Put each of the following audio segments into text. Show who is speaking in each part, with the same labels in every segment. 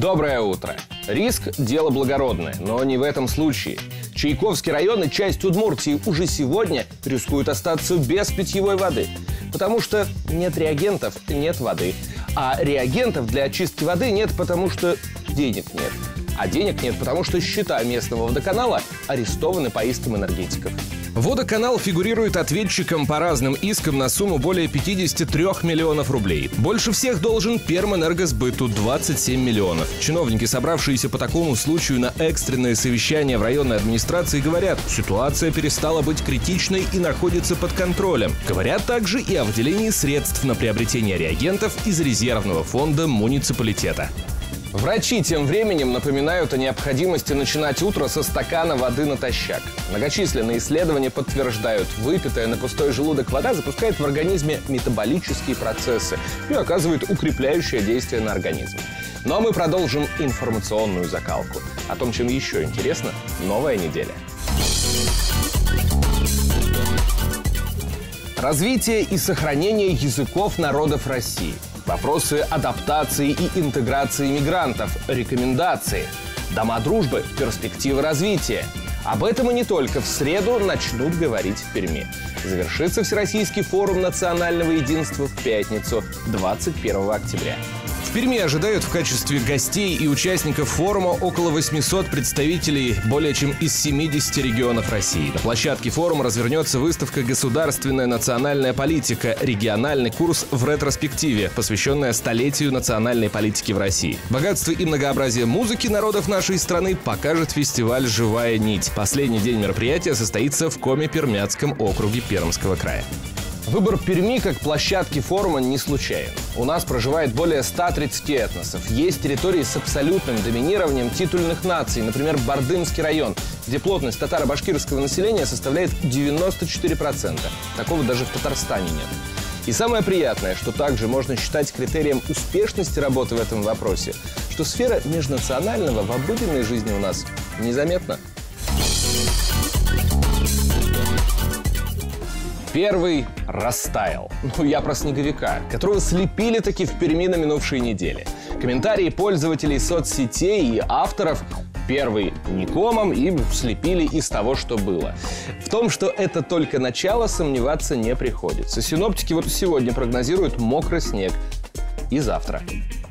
Speaker 1: Доброе утро. Риск – дело благородное, но не в этом случае. Чайковский район и часть Удмуртии уже сегодня рискуют остаться без питьевой воды. Потому что нет реагентов, нет воды. А реагентов для очистки воды нет, потому что денег нет. А денег нет, потому что счета местного водоканала арестованы по искам энергетиков.
Speaker 2: Водоканал фигурирует ответчиком по разным искам на сумму более 53 миллионов рублей. Больше всех должен Пермэнергосбыту 27 миллионов. Чиновники, собравшиеся по такому случаю на экстренное совещание в районной администрации, говорят, ситуация перестала быть критичной и находится под контролем. Говорят также и о выделении средств на приобретение реагентов из резервного фонда муниципалитета.
Speaker 1: Врачи тем временем напоминают о необходимости начинать утро со стакана воды натощак. Многочисленные исследования подтверждают, выпитая на пустой желудок вода запускает в организме метаболические процессы и оказывает укрепляющее действие на организм. Ну а мы продолжим информационную закалку. О том, чем еще интересно, новая неделя. Развитие и сохранение языков народов России – Вопросы адаптации и интеграции мигрантов, рекомендации. Дома дружбы, перспективы развития. Об этом и не только в среду начнут говорить в Перми. Завершится Всероссийский форум национального единства в пятницу, 21 октября.
Speaker 2: В Перми ожидают в качестве гостей и участников форума около 800 представителей более чем из 70 регионов России. На площадке форума развернется выставка «Государственная национальная политика. Региональный курс в ретроспективе», посвященная столетию национальной политики в России. Богатство и многообразие музыки народов нашей страны покажет фестиваль «Живая нить». Последний день мероприятия состоится в Коме-Пермяцком округе Пермского края.
Speaker 1: Выбор Перми как площадки форума не случайен. У нас проживает более 130 этносов. Есть территории с абсолютным доминированием титульных наций, например, Бардымский район, где плотность татаро-башкирского населения составляет 94%. Такого даже в Татарстане нет. И самое приятное, что также можно считать критерием успешности работы в этом вопросе, что сфера межнационального в обыденной жизни у нас незаметна. Первый растаял. Ну, я про снеговика, которого слепили таки в Перми на минувшей неделе. Комментарии пользователей соцсетей и авторов первый никомом и слепили из того, что было. В том, что это только начало, сомневаться не приходится. Синоптики вот сегодня прогнозируют мокрый снег. И завтра.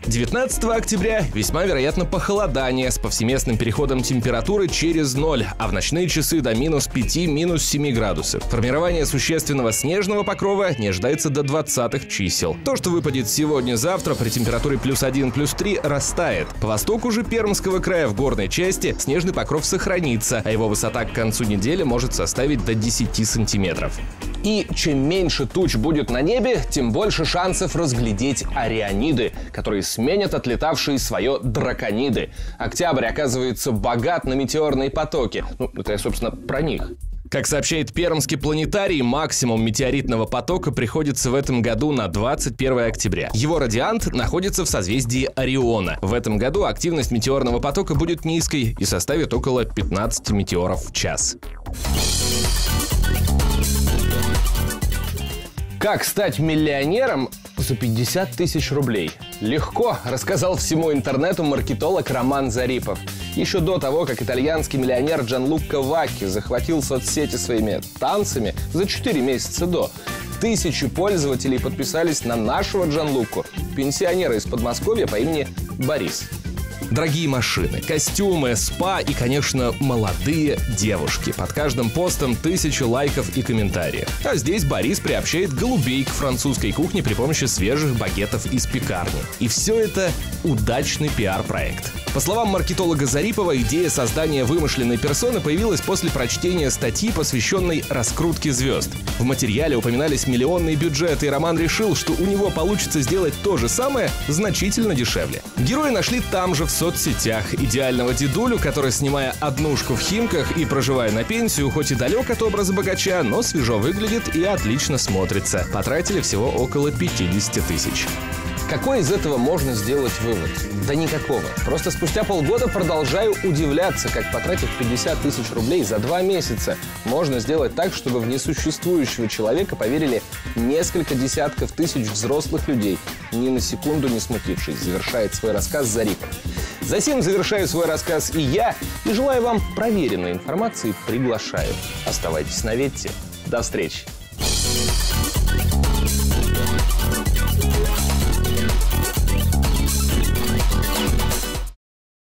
Speaker 2: 19 октября весьма вероятно похолодание с повсеместным переходом температуры через ноль, а в ночные часы до минус 5, минус 7 градусов. Формирование существенного снежного покрова не ожидается до 20-х чисел. То, что выпадет сегодня-завтра при температуре плюс 1, плюс 3, растает. По востоку же Пермского края в горной части снежный покров сохранится, а его высота к концу недели может составить до 10 сантиметров.
Speaker 1: И чем меньше туч будет на небе, тем больше шансов разглядеть арианиды, которые сменят отлетавшие свое дракониды. Октябрь оказывается богат на метеорные потоки. Ну, это я, собственно, про них.
Speaker 2: Как сообщает Пермский планетарий, максимум метеоритного потока приходится в этом году на 21 октября. Его радиант находится в созвездии Ориона. В этом году активность метеорного потока будет низкой и составит около 15 метеоров в час.
Speaker 1: Как стать миллионером за 50 тысяч рублей? Легко, рассказал всему интернету маркетолог Роман Зарипов. Еще до того, как итальянский миллионер Джанлука Ваки захватил соцсети своими танцами за 4 месяца до, тысячи пользователей подписались на нашего Джанлуку, пенсионера из Подмосковья по имени Борис.
Speaker 2: Дорогие машины, костюмы, спа и, конечно, молодые девушки. Под каждым постом тысячи лайков и комментариев. А здесь Борис приобщает голубей к французской кухне при помощи свежих багетов из пекарни. И все это удачный пиар-проект. По словам маркетолога Зарипова, идея создания вымышленной персоны появилась после прочтения статьи, посвященной раскрутке звезд. В материале упоминались миллионные бюджеты, и Роман решил, что у него получится сделать то же самое значительно дешевле. Герои нашли там же в соцсетях идеального дедулю, который, снимая однушку в Химках и проживая на пенсию, хоть и далек от образа богача, но свежо выглядит и отлично смотрится. Потратили всего около 50 тысяч.
Speaker 1: Какой из этого можно сделать вывод? Да никакого. Просто спустя полгода продолжаю удивляться, как потратив 50 тысяч рублей за два месяца можно сделать так, чтобы в несуществующего человека поверили несколько десятков тысяч взрослых людей, ни на секунду не смутившись, завершает свой рассказ Зарипов. Затем завершаю свой рассказ и я, и желаю вам проверенной информации, приглашаю. Оставайтесь на Ветте. До встречи.